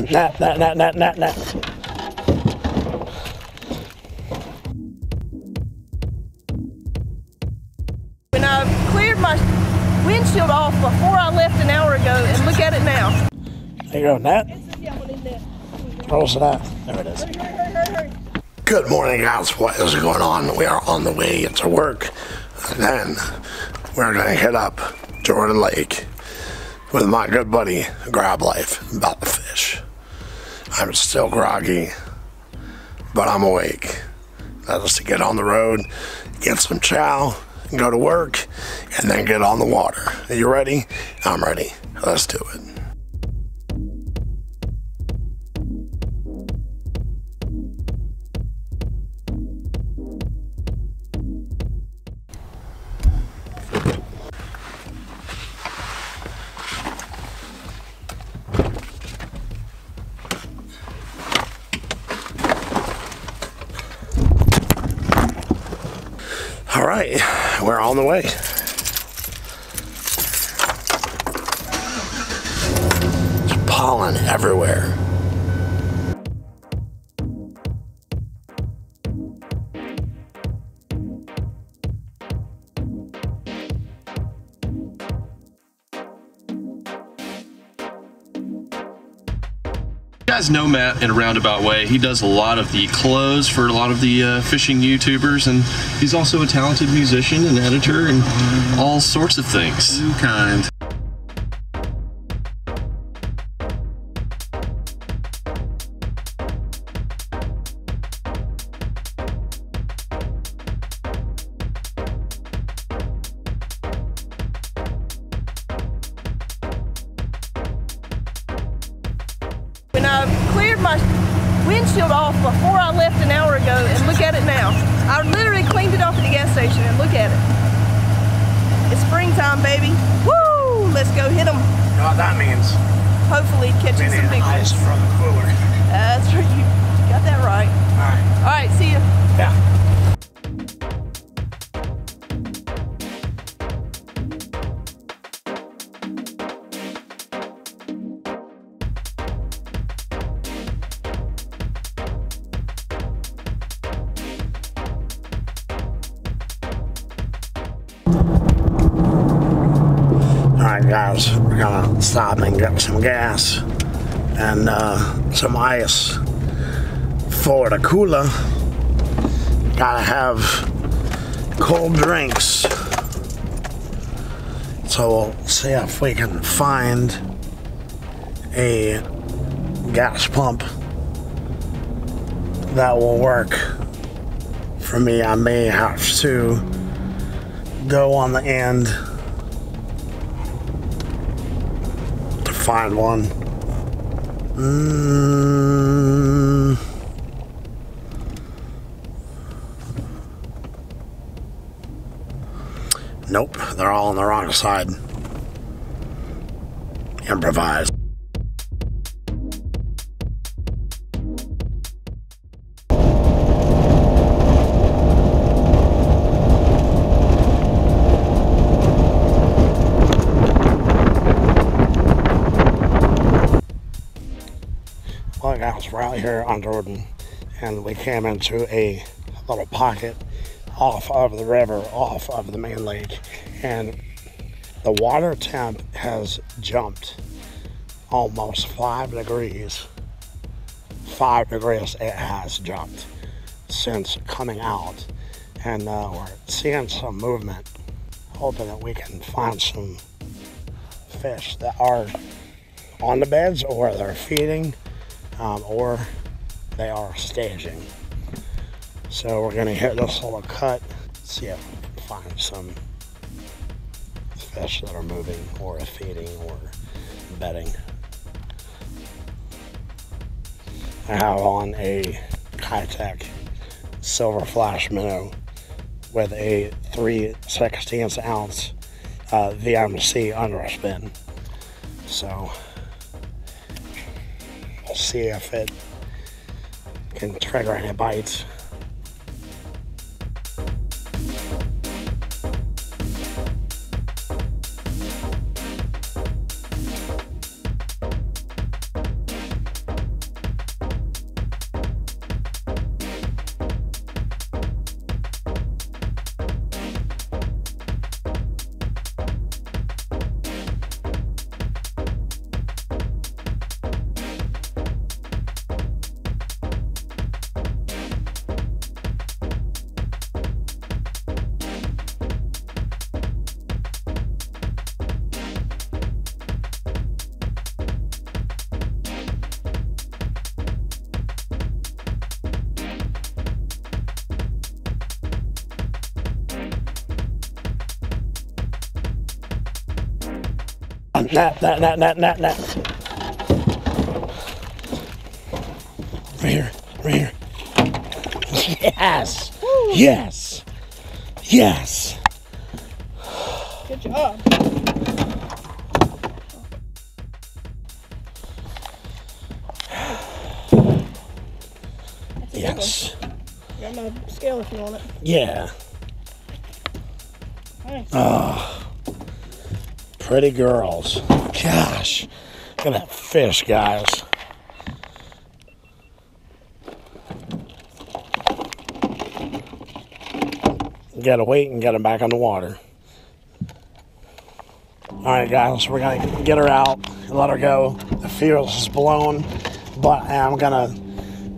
on, net, net, net, net, net, net. When I cleared my windshield off before I left an hour ago, and look at it now. There you go, net. Close it up. There it is. Good morning, guys. What is going on? We are on the way to work. And then we're going to hit up Jordan Lake with my good buddy, Grab Life, about the fish. I'm still groggy, but I'm awake. That is to get on the road, get some chow, go to work, and then get on the water. Are you ready? I'm ready. Let's do it. We're on the way. Guys know Matt in a roundabout way. He does a lot of the clothes for a lot of the uh, fishing YouTubers, and he's also a talented musician and editor and all sorts of things. New kind. My windshield off before I left an hour ago, and look at it now. I literally cleaned it off at the gas station, and look at it. It's springtime, baby. Woo! Let's go hit them. You know what that means? Hopefully, catching some big ones. Stop and get some gas and uh, some ice for the cooler. Gotta have cold drinks. So we'll see if we can find a gas pump that will work for me. I may have to go on the end find one. Mm. Nope, they're all on the wrong side. Improvise. Guys, we're out here on Jordan, and we came into a little pocket off of the river, off of the main lake, and the water temp has jumped almost five degrees. Five degrees it has jumped since coming out, and uh, we're seeing some movement, hoping that we can find some fish that are on the beds or they're feeding um, or they are staging. So we're gonna hit this little cut, see if we can find some fish that are moving or feeding or bedding. I have on a Keitech silver flash minnow with a 3 16 ounce uh, VMC underspin. So see if it can trigger any bites. Net, net, net, net, net, net. Right here, right here. Yes. Yes. Yes. Good job. Yes. Got my scale if you want it. Yeah. Nice. Pretty girls. Gosh. Look at that fish, guys. Gotta wait and get them back on the water. Alright, guys, we're gonna get her out, let her go. The fuse is blown, but I'm gonna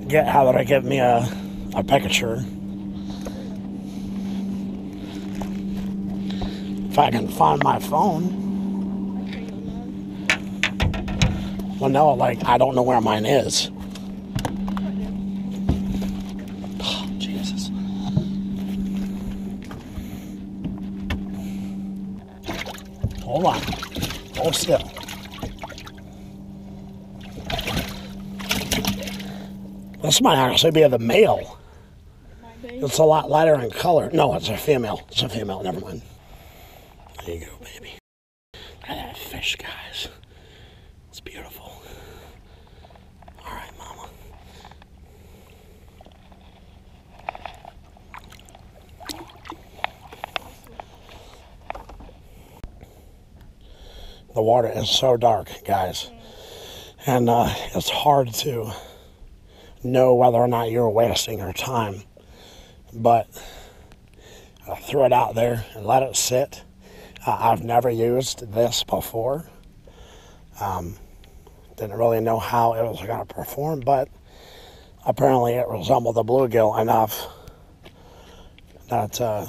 get Heather to give me a, a picture. If I can find my phone. Well, no, like, I don't know where mine is. Oh, Jesus. Hold on. Hold still. This might actually be the male. It's a lot lighter in color. No, it's a female. It's a female. Never mind. There you go, baby. Look at that fish, guys. It's beautiful. All right, mama. The water is so dark, guys. And uh, it's hard to know whether or not you're wasting your time. But I threw it out there and let it sit. Uh, I've never used this before. Um, didn't really know how it was going to perform, but apparently it resembled the bluegill enough that uh,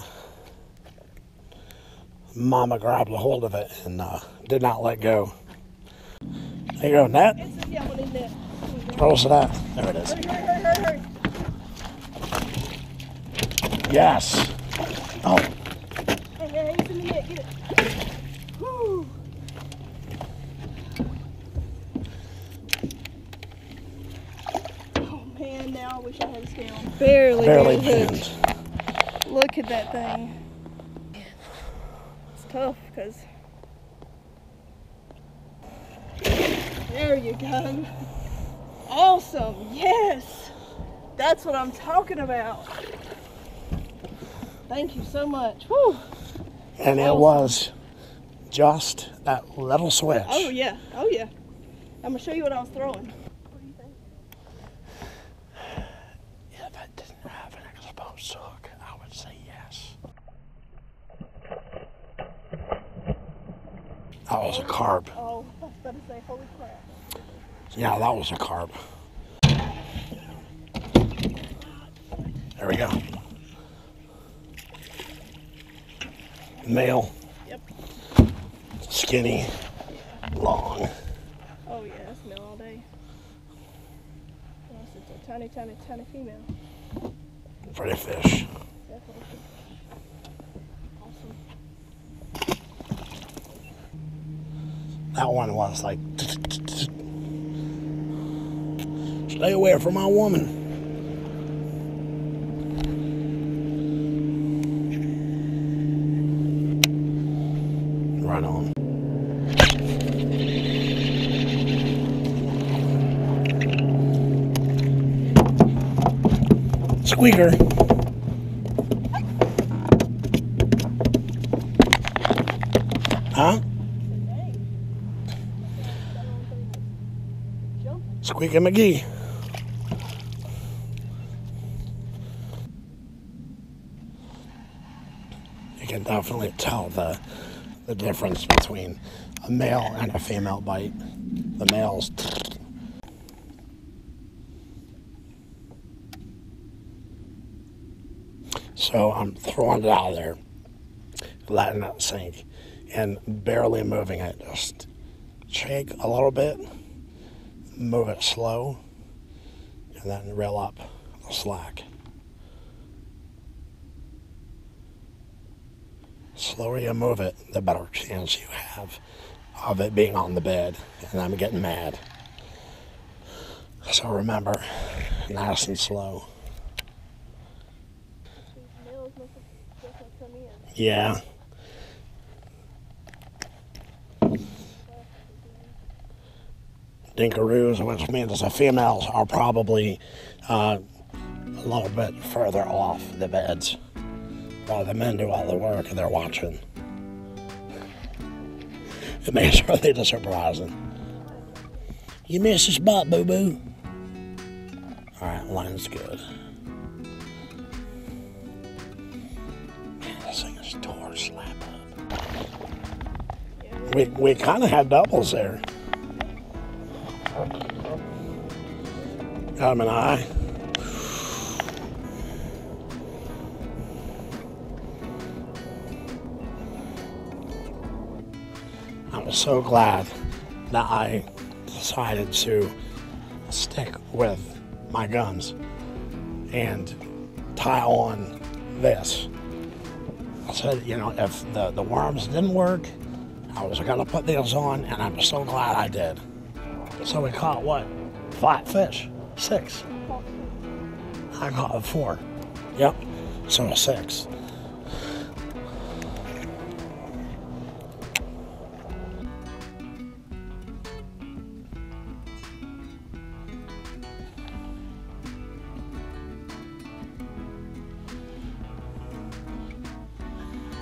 Mama grabbed a hold of it and uh, did not let go. There you go, Nat. It's, yeah, one there. Close it up. There it is. Yes. Oh, Hey, hey, it's in the net. Get it. Whew. Oh man, now I wish I had a scale. Barely, barely barely Look at that thing. It's tough because. There you go. Awesome. Yes. That's what I'm talking about. Thank you so much. Whew. And it was just that little switch. Oh yeah. Oh yeah. I'm gonna show you what I was throwing. What do you think? If it didn't have an exposed hook, I would say yes. That was a carb. Oh, I was about to say, holy crap. Yeah, that was a carp. There we go. Male, Yep. skinny, long. Oh yeah, that's male all day. Unless it's a tiny, tiny, tiny female. Pretty fish. Definitely. Awesome. That one was like, stay away from my woman. Right on. Squeaker. Squeaky McGee. You can definitely tell the the difference between a male and a female bite. The males. So I'm throwing it out there, letting it sink, and barely moving it. Just shake a little bit move it slow and then reel up the slack. Slower you move it, the better chance you have of it being on the bed, and I'm getting mad. So remember, nice and slow. Yeah. Dinkaroos, which means the females are probably uh, a little bit further off the beds while the men do all the work and they're watching. It makes it really surprising. You missed your spot, boo boo. Alright, line's good. Man, this thing is tore slap up. We, we kind of had doubles there. Got him an eye. I'm so glad that I decided to stick with my guns and tie on this. I said, you know, if the, the worms didn't work, I was going to put these on, and I'm so glad I did. So we caught what? Flat fish? Six. I caught four. Yep. So six.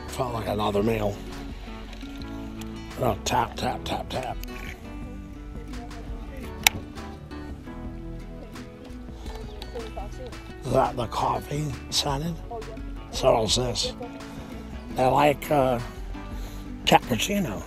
Felt like another meal. Oh, tap, tap, tap, tap. That the coffee scented? So is this. They like uh, cappuccino.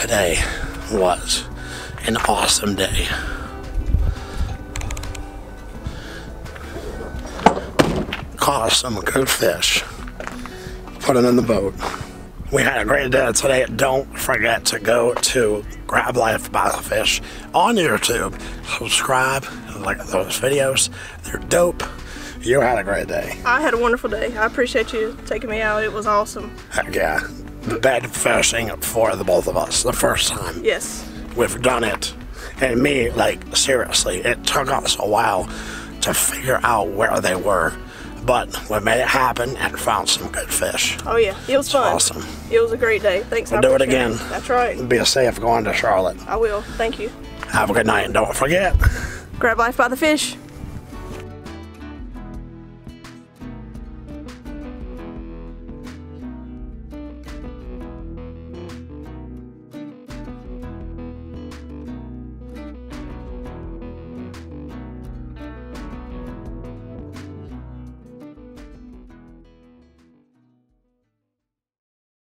Today was an awesome day. Caught some good fish. Put them in the boat. We had a great day today. Don't forget to go to Grab Life by the Fish on YouTube. Subscribe, like those videos. They're dope. You had a great day. I had a wonderful day. I appreciate you taking me out. It was awesome. Heck yeah. Bed fishing for the both of us. The first time Yes. we've done it. And me, like, seriously, it took us a while to figure out where they were. But we made it happen and found some good fish. Oh yeah. It was fun. awesome. It was a great day. Thanks. We'll do it again. That's right. Be safe going to Charlotte. I will. Thank you. Have a good night and don't forget. Grab life by the fish.